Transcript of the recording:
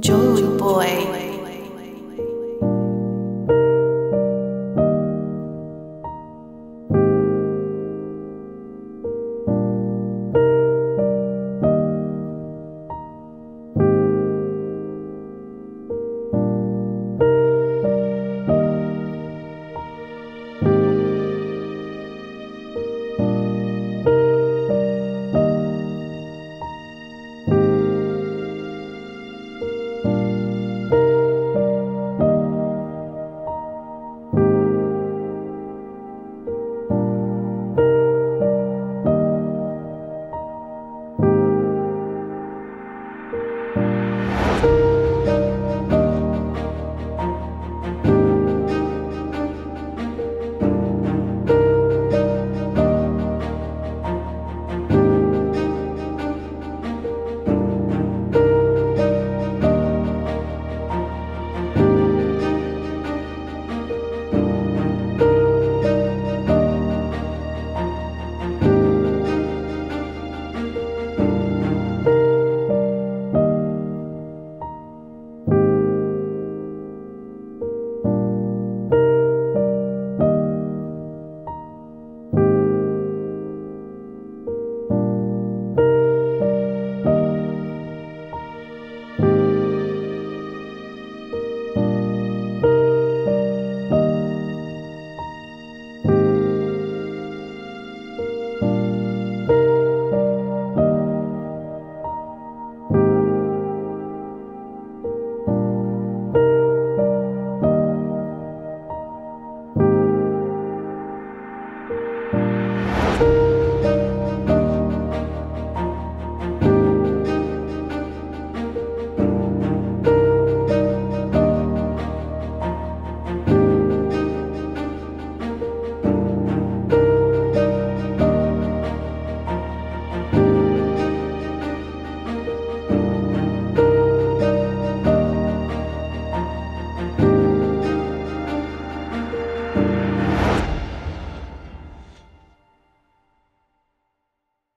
Joy Boy.